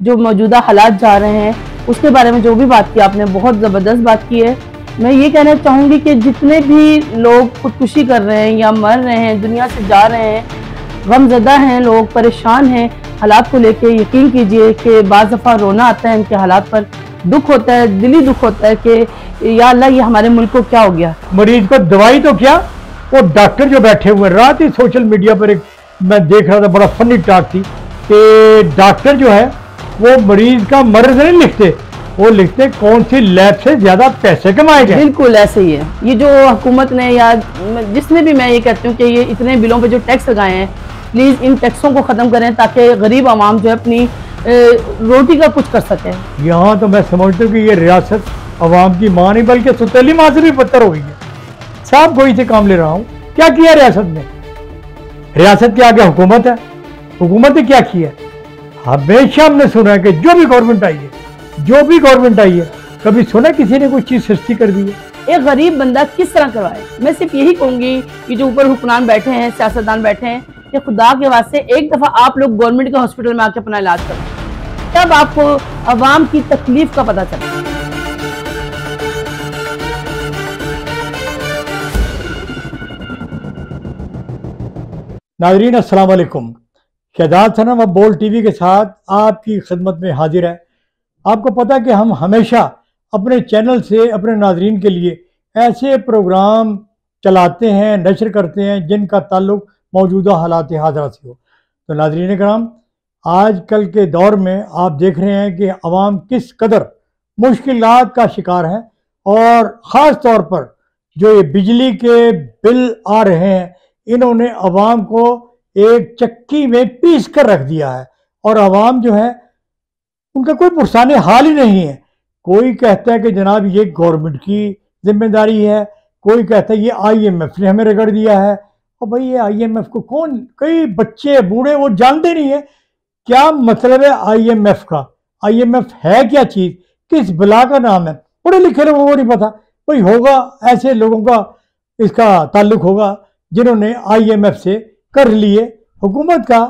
जो मौजूदा हालात जा रहे हैं, उसके बारे में जो भी बात की आपने, बहुत ज़बरदस्त बात की है। मैं ये कहना चाहूँगी कि जितने भी लोग खुदकुशी कर रहे हैं या मर रहे हैं, दुनिया से जा रहे हैं, गमजदा हैं लोग, परेशान हैं, हालात को लेके यकीन कीजिए कि बाज़ दफ़ा रोना आता है इनके हालात पर। दुख होता है, दिली दुख होता है कि या अल्लाह, ये हमारे मुल्क को क्या हो गया? मरीज़ को दवाई तो क्या? वो डॉक्टर जो बैठे हुए रात ही सोशल मीडिया पर एक मैं देख रहा था, बड़ा फनी टॉक थी कि डॉक्टर जो है वो मरीज़ का मर्ज नहीं लिखते। वो लिखते कौन सी लैब से ज़्यादा पैसे कमाए गए। बिल्कुल ऐसे ही है। ये जो हुकूमत ने या जिसने भी मैं ये कहती हूँ कि ये इतने बिलों पे जो टैक्स लगाए हैं प्लीज़ इन टैक्सों को ख़त्म करें ताकि गरीब आवाम जो है अपनी रोटी का कुछ कर सके। यहाँ तो मैं समझता हूँ कि ये रियासत अवाम की माँ नहीं बल्कि सुतेली माँ से भी पत्थर हो गई है। साहब गोई से काम ले रहा हूँ। क्या किया रियासत ने? रियासत के आगे हुकूमत है। हुकूमत ने क्या किया? हमेशा हमने सुना है कि जो भी गवर्नमेंट आई है जो भी गवर्नमेंट आई है कभी सुना किसी ने कोई चीज़ सस्ती कर दी है? एक गरीब बंदा किस तरह करवाए? मैं सिर्फ़ यही कहूँगी कि जो ऊपर हुक्मरान बैठे हैं सियासतदान बैठे हैं कि खुदा के वास्ते एक दफ़ा आप लोग गवर्नमेंट के हॉस्पिटल में आके अपना इलाज करें। तब आपको आवाम की तकलीफ़ का पता चले नाजरीन अस्सलाम वालेकुम। शहजाद सनम अब बोल टीवी के साथ आपकी खिदमत में हाजिर है। आपको पता है कि हम हमेशा अपने चैनल से, अपने नाजरीन के लिए ऐसे प्रोग्राम चलाते हैं, नशर करते हैं, जिनका ताल्लुक मौजूदा हालात हाजरा से हो। तो नाजरीन कराम आज कल के दौर में आप देख रहे हैं कि आवाम किस कदर मुश्किल का शिकार है और ख़ास तौर पर जो ये बिजली के बिल आ रहे हैं, इन्होंने अवाम को एक चक्की में पीस कर रख दिया है। और आवाम जो है, उनका कोई पुरसान हाल ही नहीं है। कोई कहता है कि जनाब ये गवर्नमेंट की ज़िम्मेदारी है, कोई कहता है ये आईएमएफ ने हमें रगड़ दिया है। और भाई ये आईएमएफ को कौन, कई बच्चे, बूढ़े, वो जानते नहीं है। क्या मतलब है आईएमएफ का? आईएमएफ है क्या चीज़? किस बला का नाम है? पढ़े लिखे लोगों को नहीं पता। कोई होगा ऐसे लोगों का इसका ताल्लुक होगा, जिन्होंने आईएमएफ से कर लिए। हुकूमत का,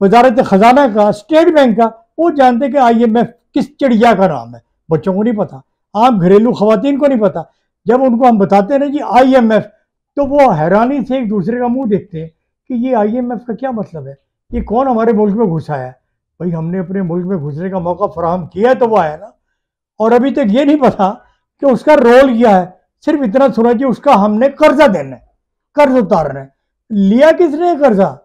वजारत ख़जाना का, स्टेट बैंक का, वो जानते कि आई एम एफ़ किस चिड़िया का नाम है। बच्चों को नहीं पता। आम घरेलू खातन को नहीं पता। जब उनको हम बताते हैं ना जी एफ़ तो वो हैरानी से एक दूसरे का मुँह देखते हैं कि ये आई एम एफ़ का क्या मतलब है? ये कौन हमारे मुल्क में घुसा है? भाई, हमने अपने मुल्क में घुसने का मौका फराहम किया तो वो आया ना। और अभी तक ये नहीं पता कि उसका रोल क्या है। सिर्फ़ इतना सुना कि उसका हमने कर्जा देना है, कर्ज उतारना है। लिया किसने कर्जा?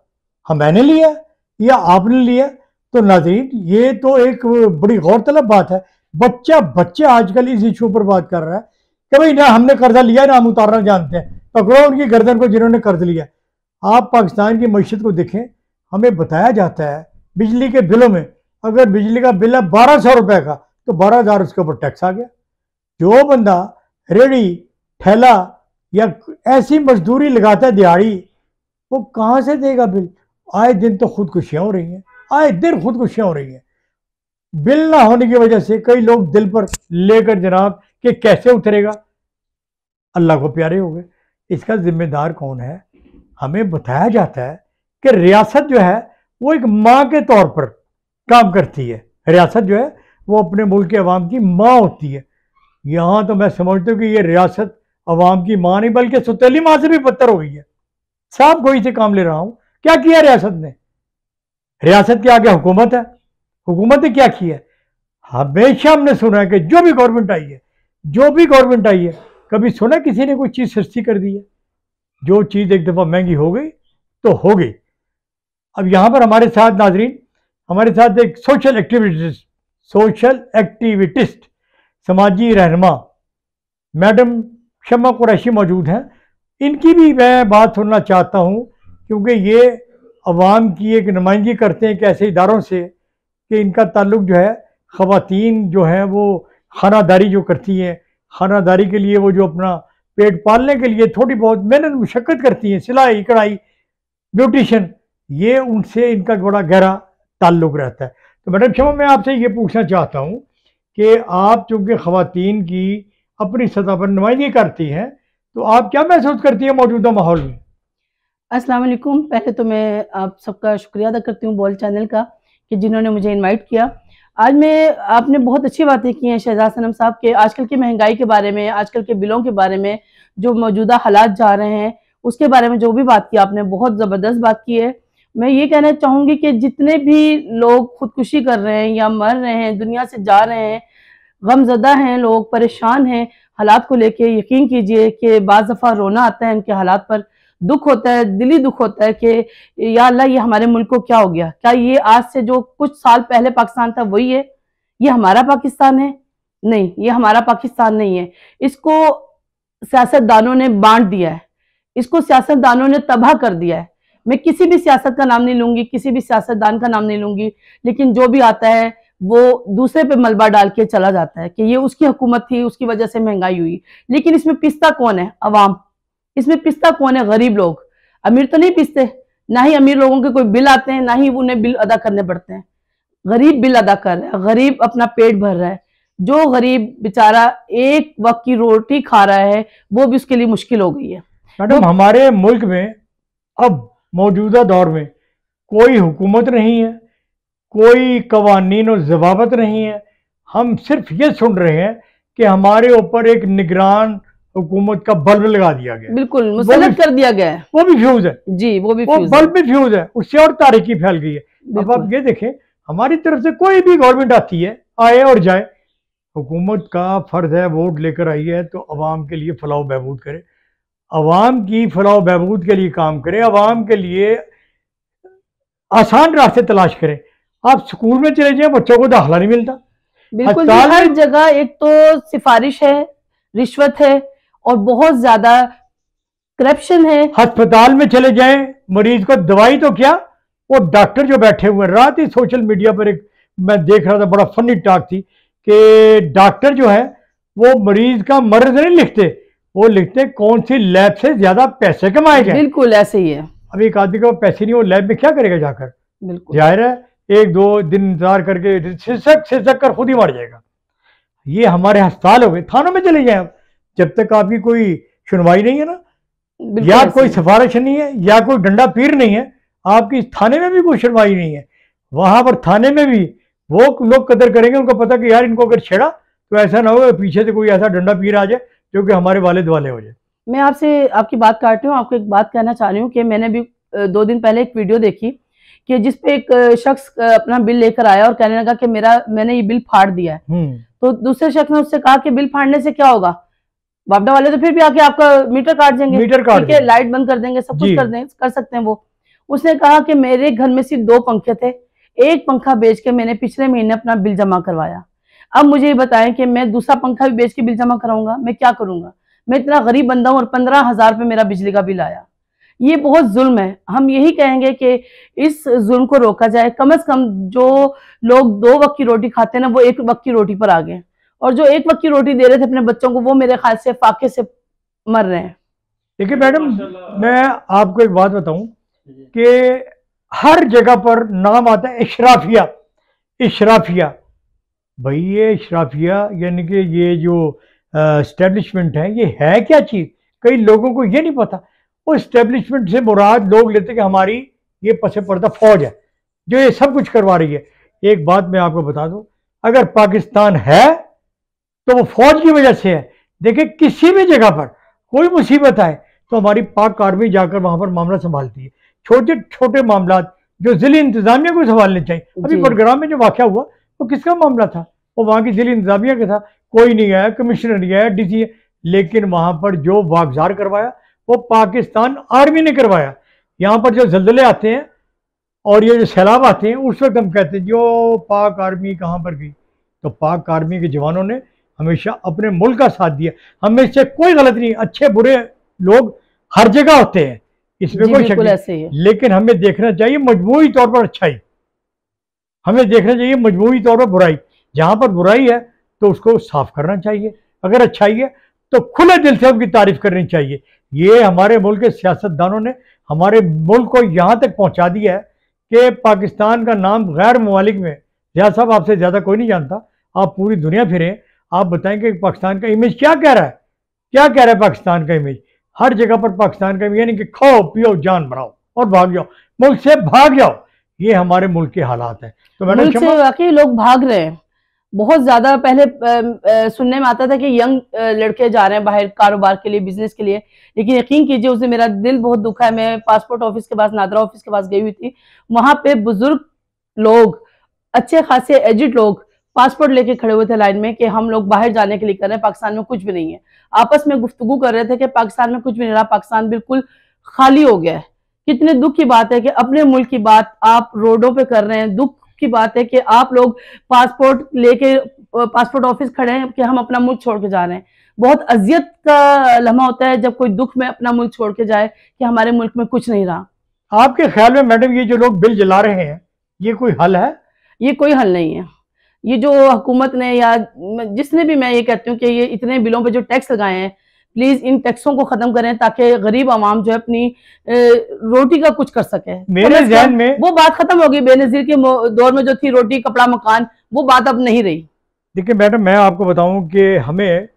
हम मैंने लिया या आपने लिया तो नाजरीन ये तो एक बड़ी गौरतलब बात है। बच्चा बच्चा आजकल इस इशू पर बात कर रहा है कि भाई ना हमने कर्जा लिया ना हम उतारना जानते हैं। पकड़ो उनकी गर्दन को जिन्होंने कर्ज लिया आप पाकिस्तान की मीशत को देखें, हमें बताया जाता है बिजली के बिलों में, अगर बिजली का बिल है बारह सौ रुपए का तो बारह हज़ार उसके ऊपर टैक्स आ गया। जो बंदा रेडी, ठेला या ऐसी मजदूरी लगाता है, दिहाड़ी वो कहाँ से देगा बिल? आए दिन तो खुदकुशियाँ हो रही हैं। आए दिन खुदकुशियाँ हो रही हैं। बिल ना होने की वजह से कई लोग दिल पर लेकर जनाब कि कैसे उतरेगा? अल्लाह को प्यारे हो गए। इसका जिम्मेदार कौन है? हमें बताया जाता है कि रियासत जो है, वो एक माँ के तौर पर काम करती है। रियासत जो है, वो अपने मुल्क के अवाम की माँ होती है। यहाँ तो मैं समझता हूँ कि ये रियासत अवाम की माँ नहीं, बल्कि सुतेली माँ से भी पत्थर हो गई है। साफ़ गोई से काम ले रहा हूँ। क्या किया रियासत ने? रियासत के आगे हुकूमत है। हुकूमत ने क्या किया हमेशा हमने सुना है कि जो भी गवर्नमेंट आई है, जो भी गवर्नमेंट आई है, कभी सुना किसी ने कोई चीज़ सस्ती कर दी है? जो चीज़ एक दफ़ा महँगी हो गई तो हो गई। अब यहाँ पर हमारे साथ नाजरीन, हमारे साथ एक सोशल एक्टिविटिस्ट सोशल एक्टिविटिस्ट समाजी रहनमा, मैडम शमा कुरैशी मौजूद हैं। इनकी भी मैं बात सुनना चाहता हूँ, क्योंकि ये अवाम की एक नुमाइंदगी करते हैं कि ऐसे इदारों से कि इनका ताल्लुक जो है, ख़वातीन जो हैं वो खानादारी जो करती हैं, खानादारी के लिए वो जो अपना पेट पालने के लिए थोड़ी बहुत मेहनत, मुशक्क़त करती हैं, सिलाई, कढ़ाई ब्यूटिशन ये उनसे इनका बड़ा गहरा ताल्लुक रहता है। तो मैडम शमा मैं आपसे ये पूछना चाहता हूँ कि आप चूँकि ख़वातीन की अपनी सतह पर नुमाइंदगी करती हैं तो आप क्या महसूस करती हैं मौजूदा माहौल में? अस्सलाम वालेकुम पहले तो मैं आप सबका शुक्रिया अदा करती हूँ बॉल चैनल का कि जिन्होंने मुझे इनवाइट किया। आज मैं, आपने बहुत अच्छी बातें की हैं शहजाद सनम साहब के आजकल की महँगाई के बारे में, आजकल के बिलों के बारे में, जो मौजूदा हालात जा रहे हैं, उसके बारे में जो भी बात की आपने, बहुत ज़बरदस्त बात की है। मैं ये कहना चाहूँगी कि जितने भी लोग खुदकुशी कर रहे हैं या मर रहे हैं, दुनिया से जा रहे हैं, गमजदा हैं लोग, परेशान हैं हालात को लेके यकीन कीजिए कि बाज़ दफ़ा रोना आता है इनके हालात पर दुख होता है, दिली दुख होता है कि या अल्लाह, ये हमारे मुल्क को क्या हो गया? क्या ये आज से जो कुछ साल पहले पाकिस्तान था, वही है? ये हमारा पाकिस्तान है? नहीं, ये हमारा पाकिस्तान नहीं है। इसको सियासतदानों ने बांट दिया है। इसको सियासतदानों ने तबाह कर दिया है। मैं किसी भी सियासत का नाम नहीं लूँगी, किसी भी सियासतदान का नाम नहीं लूँगी, लेकिन जो भी आता है वो दूसरे पे मलबा डाल के चला जाता है कि ये उसकी हुकूमत थी उसकी वजह से महँगाई हुई। लेकिन इसमें पिस्ता कौन है? अवाम। इसमें पिस्ता कौन है? गरीब लोग। अमीर तो नहीं पिसते। ना ही अमीर लोगों के कोई बिल आते हैं ना ही उन्हें बिल अदा करने पड़ते हैं। गरीब बिल अदा कर रहा है गरीब अपना पेट भर रहा है। जो गरीब बेचारा एक वक्त की रोटी खा रहा है वो भी उसके लिए मुश्किल हो गई है। मैडम तो, हमारे मुल्क में अब मौजूदा दौर में कोई हुकूमत नहीं है। कोई कवानीन और जवाबत नहीं है। हम सिर्फ़ ये सुन रहे हैं कि हमारे ऊपर एक निगरान हुकूमत का बल्ब लगा दिया गया। बिल्कुल मुसलत कर दिया गया है। वो भी फ्यूज है। जी वो भी वो बल्ब भी फ्यूज है उससे और तारीखी फैल गई है। अब आप ये देखें हमारी तरफ़ से कोई भी गवर्नमेंट आती है आए और जाए हुकूमत का फ़र्ज़ है वोट लेकर आई है तो अवाम के लिए फलाह बहबूद करे। अवाम की फलाह बहबूद के लिए काम करे अवाम के लिए आसान रास्ते तलाश करें। आप स्कूल में चले जाए बच्चों को दाखला नहीं मिलता। बिल्कुल हर जगह एक तो सिफारिश है रिश्वत है और बहुत ज़्यादा करप्शन है। अस्पताल में चले जाए मरीज़ को दवाई तो क्या? वो डॉक्टर जो बैठे हुए हैं रात ही सोशल मीडिया पर एक मैं देख रहा था बड़ा फनी टॉक थी कि डॉक्टर जो है वो मरीज़ का मर्ज नहीं लिखते वो लिखते कौन सी लैब से ज़्यादा पैसे कमाए गए। बिल्कुल ऐसे ही है। अब एक आदमी को पैसे नहीं वो लैब में क्या करेगा जाकर? बिल्कुल। ज़ाहिर है एक दो दिन इंतज़ार करके सिसक सिसक कर खुद ही मर जाएगा। ये हमारे अस्पताल हो गए थानों में चले जाए आप। जब तक आपकी कोई सुनवाई नहीं है ना या कोई सिफारिश नहीं है या कोई डंडा पीर नहीं है आपकी थाने में भी कोई सुनवाई नहीं है। वहाँ पर थाने में भी वो लोग कदर करेंगे उनको पता कि यार इनको अगर छेड़ा तो ऐसा ना हो पीछे से कोई ऐसा डंडा पीर आ जाए जो कि हमारे वाले वाले हो जाए। मैं आपसे आपकी बात काट रही हूँ आपको एक बात कहना चाह रही हूँ कि मैंने भी दो दिन पहले एक वीडियो देखी कि जिसपे एक शख्स अपना बिल लेकर आया और कहने लगा कि मेरा मैंने ये बिल फाड़ दिया है। हम्म। तो दूसरे शख्स ने उससे कहा कि बिल फाड़ने से क्या होगा? वापडा वाले तो फिर भी आके आपका मीटर काट देंगे। मीटर काट देंगे। लाइट बंद कर देंगे सब कुछ कर देंगे कर सकते हैं वो। उसने कहा कि मेरे घर में सिर्फ़ दो पंखे थे। एक पंखा बेच के मैंने पिछले महीने अपना बिल जमा करवाया। अब मुझे ये बताएँ कि मैं दूसरा पंखा भी बेच के बिल जमा कराऊँगा? मैं क्या करूँगा? मैं इतना गरीब बंदा हूँ और पंद्रह हज़ार रुपये मेरा बिजली का बिल आया। ये बहुत जुल्म है। हम यही कहेंगे कि इस जुल्म को रोका जाए। कम से कम जो लोग दो वक्त की रोटी खाते हैं ना वो एक वक्त की रोटी पर आ गए और जो एक वक्त की रोटी दे रहे थे अपने बच्चों को वो मेरे ख्याल से फाके से मर रहे हैं। देखिए मैडम मैं आपको एक बात बताऊँ कि हर जगह पर नाम आता है इशराफिया इशराफिया। भाई ये इशराफिया यानी कि ये जो इस्टेब्लिशमेंट है ये है क्या चीज़? कई लोगों को ये नहीं पता वो इस्टेब्लिशमेंट से मुराद लोग लेते कि हमारी ये पसे पर्दा फौज है जो ये सब कुछ करवा रही है। एक बात मैं आपको बता दूँ अगर पाकिस्तान है तो वो फौज की वजह से है। देखिए किसी भी जगह पर कोई मुसीबत आए तो हमारी पाक आर्मी जाकर वहाँ पर मामला संभालती है। छोटे छोटे मामला जो ज़िले इंतजामिया को संभालने चाहिए। अभी। बडग्राम में जो वाक्य हुआ वो किसका मामला था? वो वहाँ की ज़िले इंतजामिया का था। कोई नहीं आया कमिश्नर नहीं आया डीसी लेकिन वहाँ पर जो वागजार करवाया वो पाकिस्तान आर्मी ने करवाया। यहाँ पर जो जल्जले आते हैं और ये जो सैलाब आते हैं उस वक्त हम कहते हैं जो पाक आर्मी कहाँ पर गई? तो पाक आर्मी के जवानों ने हमेशा अपने मुल्क का साथ दिया। हमें इससे कोई गलत नहीं अच्छे बुरे लोग हर जगह होते हैं। इसमें कोई शक नहीं। लेकिन हमें देखना चाहिए मजमूरी तौर पर अच्छाई। हमें देखना चाहिए मजमूरी तौर पर बुराई। जहाँ पर बुराई है तो उसको साफ़ करना चाहिए। अगर अच्छाई है तो खुले दिल से उनकी तारीफ़ करनी चाहिए। ये हमारे मुल्क के सियासतदानों ने हमारे मुल्क को यहाँ तक पहुँचा दिया है कि पाकिस्तान का नाम गैर ममालिक में रियाज साहब आपसे ज़्यादा कोई नहीं जानता। आप पूरी दुनिया फिरें आप बताएँ कि पाकिस्तान का इमेज क्या कह रहा है? क्या कह रहा है पाकिस्तान का इमेज हर जगह पर पाकिस्तान का इमेज यानी कि खाओ पियो जान बनाओ और भाग जाओ। मुल्क से भाग जाओ ये हमारे मुल्क के हालात हैं। तो से वाकई लोग भाग रहे हैं। बहुत ज़्यादा पहले सुनने में आता था कि यंग लड़के जा रहे हैं बाहर कारोबार के लिए बिज़नेस के लिए। लेकिन यकीन कीजिए, उसे मेरा दिल बहुत दुखा है। मैं पासपोर्ट ऑफ़िस के पास, नादरा ऑफ़िस के पास गई हुई थी। वहाँ पे बुज़ुर्ग लोग, अच्छे खासे एजिड लोग पासपोर्ट लेके खड़े हुए थे लाइन में कि हम लोग बाहर जाने के लिए कर रहे हैं, पाकिस्तान में कुछ भी नहीं है। आपस में गुफ्तगु कर रहे थे कि पाकिस्तान में कुछ भी नहीं रहा। पाकिस्तान बिल्कुल खाली हो गया है। कितने दुख की बात है कि अपने मुल्क की बात आप रोडों पे कर रहे हैं। दुख की बात है कि आप लोग पासपोर्ट लेके पासपोर्ट ऑफ़िस खड़े हैं कि हम अपना मुल्क छोड़ के जा रहे हैं। बहुत अजियत का लम्हा होता है जब कोई दुख में अपना मुल्क छोड़ के जाए कि हमारे मुल्क में कुछ नहीं रहा। आपके ख्याल में मैडम ये जो लोग बिल जला रहे हैं ये कोई हल है? ये कोई हल नहीं है। ये जो हुकूमत ने या जिसने भी मैं ये कहती हूँ कि ये इतने बिलों पे जो टैक्स लगाए हैं प्लीज़ इन टैक्सों को खत्म करें ताकि गरीब आवाम जो है अपनी रोटी का कुछ कर सके। मेरे तो जहन में वो बात खत्म होगी बेनजीर के दौर में जो थी रोटी कपड़ा मकान वो बात अब नहीं रही। देखिए मैडम मैं आपको बताऊँ कि हमें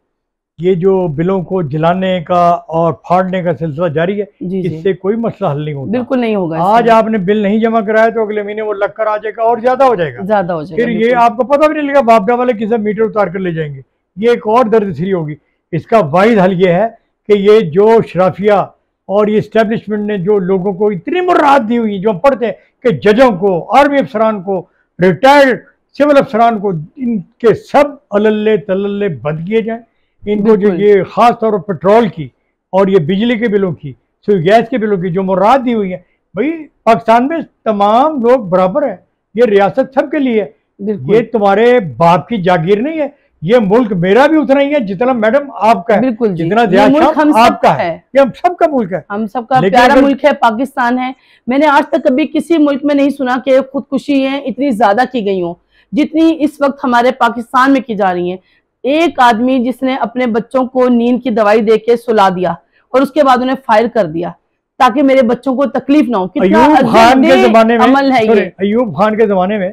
ये जो बिलों को जलाने का और फाड़ने का सिलसिला जारी है इससे कोई मसला हल नहीं होगा बिल्कुल नहीं होगा आज आपने बिल नहीं जमा कराया तो अगले महीने वो लगकर आ जाएगा और ज़्यादा हो जाएगा। ज़्यादा हो जाएगा फिर ये आपको पता भी नहीं लगेगा बापडा वाले किसी मीटर उतार कर ले जाएँगे। ये एक और दर्द श्री होगी। इसका वाहिद हल ये है कि ये जो शराफिया और ये स्टैब्लिशमेंट ने जो लोगों को इतनी मुराद दी हुई जो हम पढ़ते हैं कि जजों को आर्मी अफसरान को रिटायर्ड सिविल अफसरान को इनके सब अल्ले तल्ले बंद किए जाए। इनको जो ये खास तौर पर पेट्रोल की और ये बिजली के बिलों की सुई गैस के बिलों की जो मुराद दी हुई है भाई पाकिस्तान में तमाम लोग बराबर हैं। ये रियासत सबके लिए है। ये तुम्हारे बाप की जागीर नहीं है। ये मुल्क मेरा भी उतना ही है जितना मैडम आपका है। बिल्कुल जितना मुल्क हम आपका है। ये हम सबका मुल्क है। हम सबका प्यारा मुल्क है पाकिस्तान है। मैंने आज तक कभी किसी मुल्क में नहीं सुना कि खुदकुशी है इतनी ज़्यादा की गई हो। जितनी इस वक्त हमारे पाकिस्तान में की जा रही है। एक आदमी जिसने अपने बच्चों को नींद की दवाई दे के सुला दिया और उसके बाद उन्हें फायर कर दिया ताकि मेरे बच्चों को तकलीफ़ ना हो। कितना अयूब खान के जमाने में अमल है ये। अयूब खान के जमाने में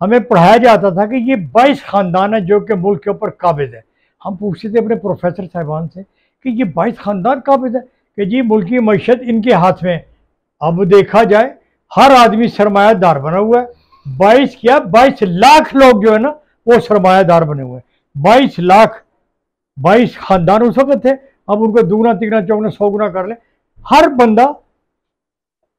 हमें पढ़ाया जाता था कि ये बाईस खानदान है जो कि मुल्क के ऊपर काबिज है। हम पूछते थे अपने प्रोफेसर साहबान से कि ये बाईस खानदान काबिज है? कि जी, मुल्क की मीशत इनके हाथ में अब देखा जाए, हर आदमी सरमायादार बना हुआ है। बाईस क्या? बाईस लाख लोग जो है ना, वो सरमायादार बने हुए हैं। बाईस लाख, बाईस खानदान उस वक्त थे। अब उनको दुगना, तिगना, चौगना सौ गुना कर ले। हर बंदा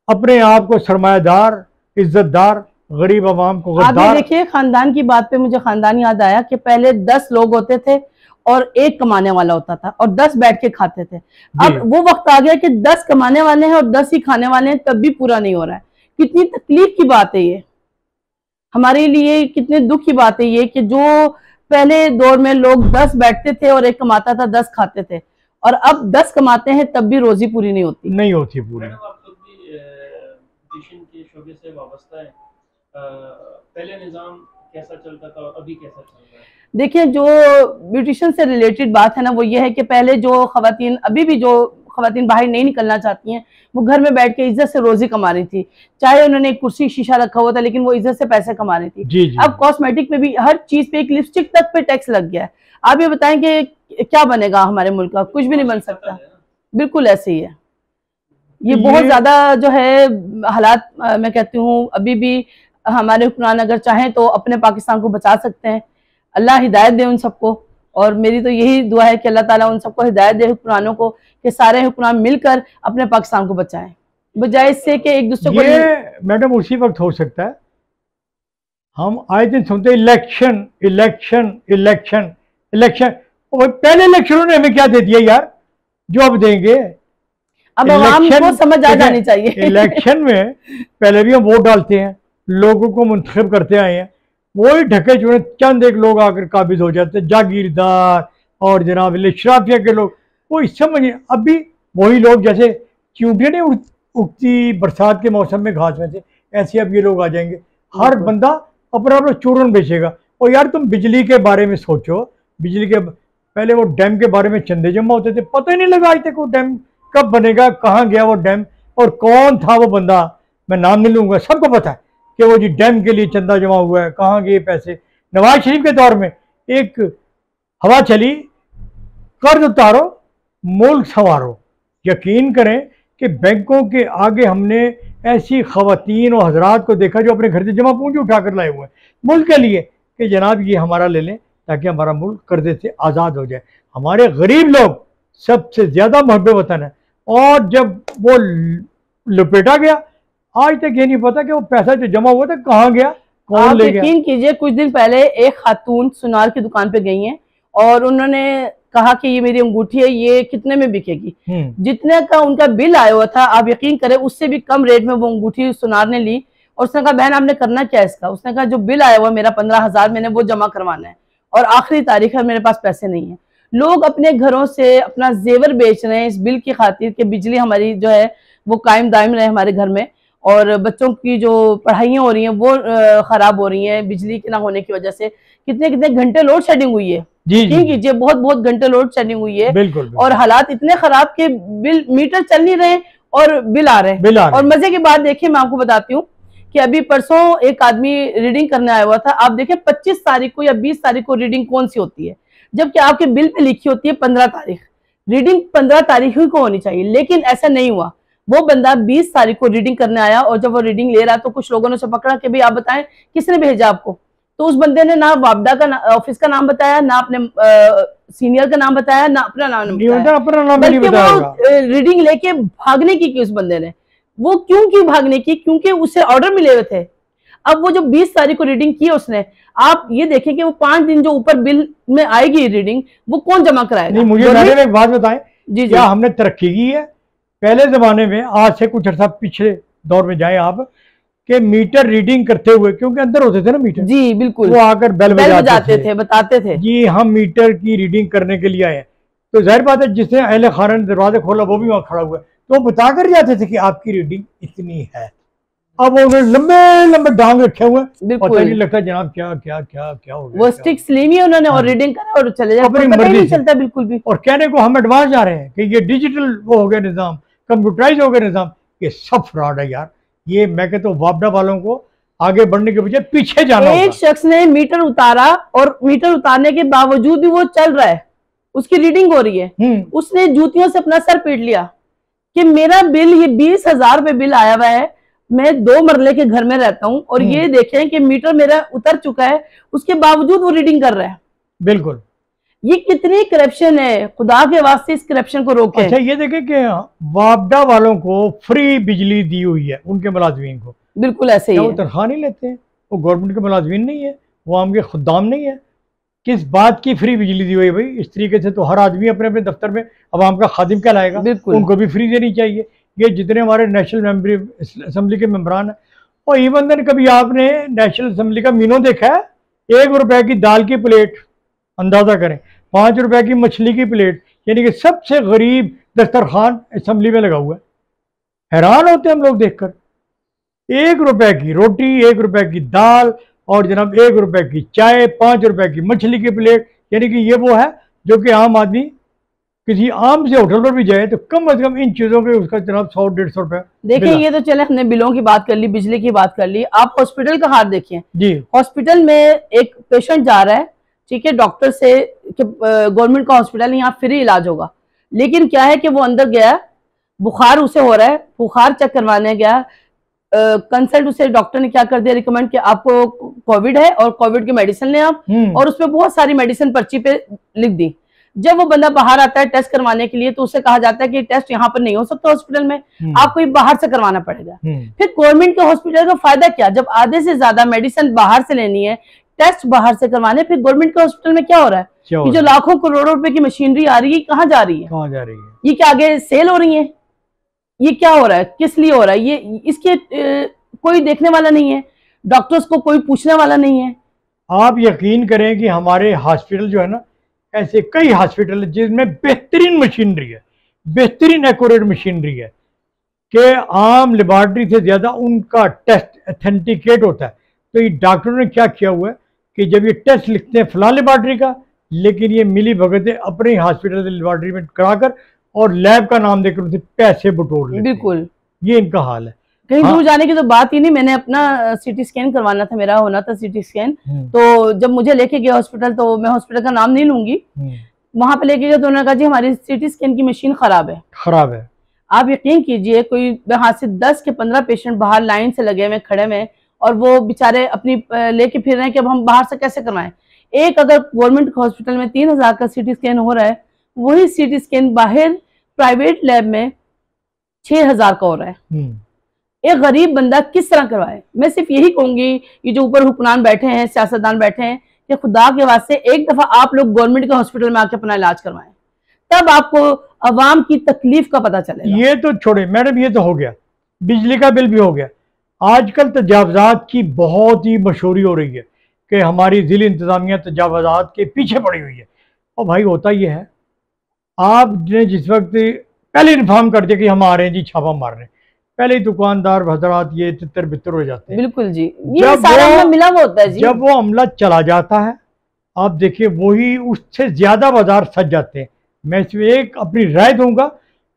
अपने आप को सरमायादार, इज्जतदार गरीब आवाम को आप देखिए खानदान की बात पे मुझे खानदान याद आया कि पहले दस लोग होते थे और एक कमाने वाला होता था और दस बैठ के खाते थे। अब वो वक्त आ गया कि दस कमाने वाले हैं और दस ही खाने वाले हैं तब भी पूरा नहीं हो रहा है। कितनी तकलीफ़ की बात है ये। हमारे लिए कितने दुख की बात है ये कि जो पहले दौर में लोग दस बैठते थे और एक कमाता था दस खाते थे। और अब दस कमाते हैं तब भी रोजी पूरी नहीं होती। नहीं होती पूरी। शोबे से वाबस्ता पहले निज़ाम कैसा चलता था और अभी कैसा चल रहा है? देखिए जो ब्यूटिशन से रिलेटेड बात है ना वो ये है कि पहले जो खातन अभी भी जो खातन बाहर नहीं निकलना चाहती हैं वो घर में बैठ के इज़्ज़त से रोजी कमा रही थी। चाहे उन्होंने एक कुर्सी शीशा रखा हुआ था लेकिन वो इज़्ज़त से पैसे कमा रही थी। जी, जी। अब कॉस्मेटिक में भी हर चीज़ पे एक लिपस्टिक तक पे टैक्स लग गया है। आप ये बताएँ कि क्या बनेगा हमारे मुल्क का? कुछ भी नहीं बन सकता। बिल्कुल ऐसे ही है। ये बहुत ज़्यादा जो है हालात मैं कहती हूँ अभी भी हमारे हुक्मरान अगर चाहें तो अपने पाकिस्तान को बचा सकते हैं। अल्लाह हिदायत दे उन सबको। और मेरी तो यही दुआ है कि अल्लाह ताला उन सबको हिदायत दे हुक्मरानों को कि सारे हुक्मरान मिलकर अपने पाकिस्तान को बचाएँ। बजाय इससे कि एक दूसरे को मैडम उसी वक्त हो सकता है। हम आए दिन सुनते इलेक्शन इलेक्शन इलेक्शन इलेक्शन। पहले इलेक्शनों ने हमें क्या दे दिया यार? जो अब देंगे। अब आवाम को समझ आ जानी चाहिए। इलेक्शन में पहले भी हम वोट डालते हैं। लोगों को मुंतब करते आए हैं। वही ढके चुने चंद एक लोग आकर काबिज हो जाते जागीरदार और जनाब शराफिया के लोग। वो इस समय अभी वही लोग जैसे चूटियाँ नहीं उगती बरसात के मौसम में घास में से ऐसे अब ये लोग आ जाएँगे। हर बंदा अपना अपना चूरन बेचेगा। और यार तुम बिजली के बारे में सोचो। बिजली के पहले वो डैम के बारे में चंदे जमा होते थे। पता ही नहीं लगा आज तक वो डैम कब बनेगा कहाँ गया वो डैम और कौन था वो बंदा? मैं नाम नहीं लूँगा सबको पता है। कि वो जी डैम के लिए चंदा जमा हुआ है, कहाँ गए पैसे? नवाज़ शरीफ के दौर में एक हवा चली, कर्ज उतारो, मुल्क संवारो। यकीन करें कि बैंकों के आगे हमने ऐसी खवतिन और हजरात को देखा जो अपने घर से जमा पूंजी उठाकर लाए हुए हैं। मुल्क के लिए कि जनाब ये हमारा ले लें ताकि हमारा मुल्क कर्जे से आज़ाद हो जाए। हमारे गरीब लोग सबसे ज़्यादा महब वतन है। और जब वो लपेटा गया आज तक ये नहीं पता कि वो पैसा जो जमा हुआ था कहाँ गया कौन आप ले गया? यकीन कीजिए कुछ दिन पहले एक खातून सुनार की दुकान पे गई है और उन्होंने कहा कि ये मेरी अंगूठी है ये कितने में बिकेगी? हम्म, जितने का उनका बिल आया हुआ था आप यकीन करें उससे भी कम रेट में वो अंगूठी सुनार ने ली और उसने कहा बहन आपने करना क्या इसका? उसने कहा जो बिल आया हुआ मेरा पंद्रह हज़ार मैंने वो जमा करवाना है और आखिरी तारीख है मेरे पास पैसे नहीं है। लोग अपने घरों से अपना जेवर बेच रहे हैं इस बिल की खातिर कि बिजली हमारी जो है वो कायम दायम रहे हमारे घर में। और बच्चों की जो पढ़ाइयाँ हो रही हैं वो खराब हो रही हैं बिजली के ना होने की वजह से। कितने कितने घंटे लोड शेडिंग हुई है। जी ठीक जी कीजिए बहुत बहुत घंटे लोड शेडिंग हुई है। बिल्कुल बिल्कुल। और हालात इतने खराब के बिल मीटर चल नहीं रहे और बिल आ रहे हैं। और मज़े की बात देखिए मैं आपको बताती हूँ कि अभी परसों एक आदमी रीडिंग करने आया हुआ था। आप देखें 25 तारीख को या 20 तारीख को रीडिंग कौन सी होती है? जबकि आपके बिल पे लिखी होती है 15 तारीख। रीडिंग 15 तारीख ही को होनी चाहिए लेकिन ऐसा नहीं हुआ। वो बंदा 20 तारीख को रीडिंग करने आया और जब वो रीडिंग ले रहा तो कुछ लोगों ने उसे पकड़ा कि भाई आप बताएँ किसने भेजा आपको? तो उस बंदे ने ना वापडा का ना- ऑफ़िस का नाम बताया ना अपने आ, सीनियर का नाम बताया ना अपना नाम बताया। अपना नाम बल्कि वो रीडिंग लेके भागने की की उस बंदे ने। वो क्यों की भागने की? क्योंकि उसे ऑर्डर मिले हुए थे। अब वो जो 20 तारीख को रीडिंग की उसने आप ये देखें कि वो पाँच दिन जो ऊपर बिल में आएगी रीडिंग वो कौन जमा कराएगा? नहीं मुझे मैंने एक बात बताएँ जी जी। हमने तरक्की की है? पहले जमाने में आज से कुछ अर्सा पिछले दौर में जाएँ आप कि मीटर रीडिंग करते हुए क्योंकि अंदर होते थे ना मीटर जी बिल्कुल। वो आकर बेल बेल बजाते थे। थे बताते थे। जी हम मीटर की रीडिंग करने के लिए आए हैं। तो ज़ाहिर बात है जिसने अहले खाना ने दरवाज़ा खोला वो भी वहाँ खड़ा हुआ है। तो वो बता कर जाते थे कि आपकी रीडिंग इतनी है। अब वो लंबे लंबे डांग रखे हुए पता नहीं लगता जनाब क्या क्या क्या क्या हो गया वो क्या स्टिक्स ली हुई उन्होंने और हाँ। रीडिंग करा और चले जाए। अपनी मर्ज़ी चलता बिल्कुल भी। और कहने को हम एडवांस जा रहे हैं कि ये डिजिटल वो हो गया निज़ाम। कंप्यूटराइज हो गया निज़ाम ये सब फ्रॉड है यार। ये मैं कहता हूँ वापडा वालों को आगे बढ़ने के बजाय पीछे जाना एक शख्स ने मीटर उतारा और मीटर उतारने के बावजूद भी वो चल रहा है। उसकी रीडिंग हो रही है। हम्म, उसने जूतियों से अपना सर पीट लिया कि मेरा बिल ये बीस हज़ार रुपए बिल आया हुआ है। मैं दो मरले के घर में रहता हूँ और हम्म। ये देखें कि मीटर मेरा उतर चुका है। उसके बावजूद वो रीडिंग कर रहा है। बिल्कुल। ये कितनी करप्शन है? खुदा के वास्ते इस करप्शन को रोके। अच्छा ये देखें कि वापडा वालों को फ्री बिजली दी हुई है उनके मुलाजमीन को। बिल्कुल ऐसे ही वो तनख्वाह नहीं लेते हैं? वो गवर्नमेंट के मुलाजमीन नहीं है वो आम के खुदाम नहीं है। किस बात की फ्री बिजली दी हुई है भाई? इस तरीके से तो हर आदमी अपने अपने दफ्तर में अवाम का खादिम कहलाएगा। उनको भी फ्री देनी चाहिए। ये जितने हमारे नेशनल मेम्बरी असम्बली के मेम्बरान हैं और इवन दिन कभी आपने नेशनल असम्बली का मीनो देखा है? एक रुपए की दाल की प्लेट अंदाज़ा करें। पाँच रुपए की मछली की प्लेट यानी कि सबसे गरीब दस्तरखान असम्बली में लगा हुआ है। हैरान होते हैं हम लोग देखकर। एक रुपए की रोटी एक रुपए की दाल और जनाब एक रुपए की चाय पाँच रुपए की मछली की प्लेट यानी कि ये वो है जो कि आम आदमी किसी आम से होटल पर भी जाए तो कम अज कम इन चीज़ों के उसका जनाब सौ डेढ़ सौ रुपये देखिए ये तो चले हमने बिलों की बात कर ली बिजली की बात कर ली। आप हॉस्पिटल का हाल देखिए जी। हॉस्पिटल में एक पेशेंट जा रहा है ठीक है डॉक्टर से गवर्नमेंट का हॉस्पिटल है यहाँ फ्री इलाज होगा। लेकिन क्या है कि वो अंदर गया बुखार उसे हो रहा है बुखार चेक करवाने गया कंसल्ट उसे डॉक्टर ने क्या कर दिया रिकमेंड कि आपको कोविड है और कोविड की मेडिसिन लें आप हम्म, और उसमें बहुत सारी मेडिसिन पर्ची पे लिख दी। जब वो बंदा बाहर आता है टेस्ट करवाने के लिए तो उसे कहा जाता है कि टेस्ट यहाँ पर नहीं हो सकता हॉस्पिटल में हम्म, आपको ये बाहर से करवाना पड़ेगा। हम्म, फिर गवर्नमेंट के हॉस्पिटल का फ़ायदा क्या? जब आधे से ज़्यादा मेडिसिन बाहर से लेनी है टेस्ट बाहर से करवाने फिर गवर्नमेंट के हॉस्पिटल में क्या हो रहा है? ये जो लाखों करोड़ों रुपए की मशीनरी आ रही है कहाँ जा रही है? कहाँ जा रही है? ये क्या आगे सेल हो रही है? ये क्या हो रहा है? किस लिए हो रहा है? ये इसके कोई देखने वाला नहीं है डॉक्टर्स को कोई पूछने वाला नहीं है। आप यकीन करें कि हमारे हॉस्पिटल जो है ना ऐसे कई हॉस्पिटल है जिसमें बेहतरीन मशीनरी है बेहतरीन एक्यूरेट मशीनरी है कि आम लेबॉर्ट्री से ज़्यादा उनका टेस्ट अथेंटिकेट होता है। तो ये डॉक्टरों ने क्या किया हुआ है? कि जब ये टेस्ट लिखते हैं फलां लेबॉर्ट्री का लेकिन ये मिली भगत अपने ही हॉस्पिटल लेबॉर्ट्री में कराकर और लैब का नाम देकर उनसे पैसे बटोर लेते बिल्कुल। ये इनका हाल है। कहीं हाँ। दूर जाने की तो बात ही नहीं मैंने अपना सीटी स्कैन करवाना था मेरा होना था सीटी स्कैन हम्म, तो जब मुझे लेके गया हॉस्पिटल तो मैं हॉस्पिटल का नाम नहीं लूँगी। हम्म, वहाँ पे लेके गया तो उन्होंने कहा जी हमारी सीटी स्कैन की मशीन खराब है। खराब है। आप यकीन कीजिए कोई यहाँ से दस के पंद्रह पेशेंट बाहर लाइन से लगे हुए खड़े हुए और वो बेचारे अपनी लेके फिर रहे हैं कि अब हम बाहर से कैसे करवाएँ? एक अगर गवर्नमेंट हॉस्पिटल में तीन हज़ार का सीटी स्कैन हो रहा है वही सीटी स्कैन बाहर प्राइवेट लैब में छह हज़ार का हो रहा है। हम्म। एक गरीब बंदा किस तरह करवाए? मैं सिर्फ़ यही कहूँगी ये जो ऊपर हुक्मरान बैठे हैं सियासतदान बैठे हैं कि खुदा के वास्ते एक दफ़ा आप लोग गवर्नमेंट के हॉस्पिटल में आके अपना इलाज करवाएँ। तब आपको अवाम की तकलीफ़ का पता चलेगा। ये तो छोड़े मैडम ये तो हो गया। बिजली का बिल भी हो गया। आजकल तजावजात की बहुत ही मशहूरी हो रही है कि हमारी ज़िली इंतज़ामिया तजावजात के पीछे पड़ी हुई है। और भाई होता ये है आपने जिस वक्त पहले इन्फॉर्म कर दिया कि हम आ रहे हैं जी छापा मार रहे हैं। पहले ही दुकानदार हजरात ये तितर बितर हो जाते हैं। बिल्कुल जी। ये जब सारा वो- मिला हुआ होता है जी। जब वो अमला चला जाता है आप देखिए वही उससे ज़्यादा बाज़ार सज जाते हैं। मैं इसमें एक अपनी राय दूँगा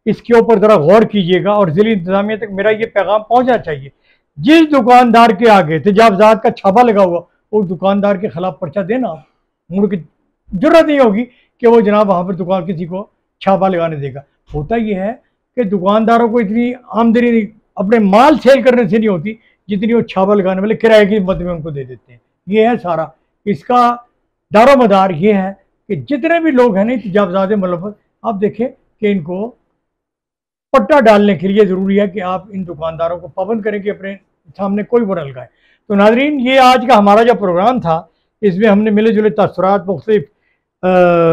इसके ऊपर जरा गौर कीजिएगा और ज़िले इंतजामिया तक मेरा ये पैगाम पहुँचना चाहिए। जिस दुकानदार के आगे तजावजात का छापा लगा हुआ, उस दुकानदार के खिलाफ पर्चा देना आप ज़रूरत नहीं होगी कि वो जनाब वहाँ पर दुकान किसी को छापा लगाने देगा। होता यह है कि दुकानदारों को इतनी आमदनी अपने माल सेल करने से नहीं होती जितनी वो छापा लगाने वाले किराए की मद में उनको दे देते हैं। ये है सारा। इसका दारो मदार ये है कि जितने भी लोग हैं ना तजावजात मुलफत आप देखें कि इनको पट्टा डालने के लिए ज़रूरी है कि आप इन दुकानदारों को पाबंद करें कि अपने सामने कोई न लगाए तो नाजरीन ये आज का हमारा जो प्रोग्राम था इसमें हमने मिले जुले तसरात खोल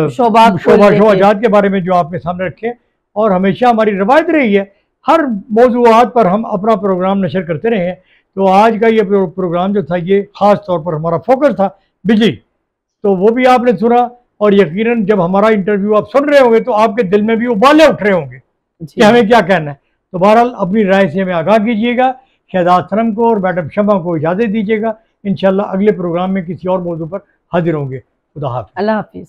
शोभा देके। शोबाजात के बारे में जो आपके सामने रखे और हमेशा हमारी रवायत रही है हर मौजूद पर हम अपना प्रोग्राम नशर करते रहे हैं तो आज का ये प्रोग्राम जो था ये ख़ास तौर पर हमारा फोकस था बिजली तो वो भी आपने सुना और यकीनन जब हमारा इंटरव्यू आप सुन रहे होंगे तो आपके दिल में भी उबाले उठ रहे होंगे। कि हमें क्या कहना है? तो बहरहाल अपनी राय से हमें आगाह कीजिएगा। शहजाद सनम को और मैडम शमा को इजाज़त दीजिएगा। इन अगले प्रोग्राम में किसी और मौजू पर हाजिर होंगे। खुदा हाफि अल्लाह हाफिज।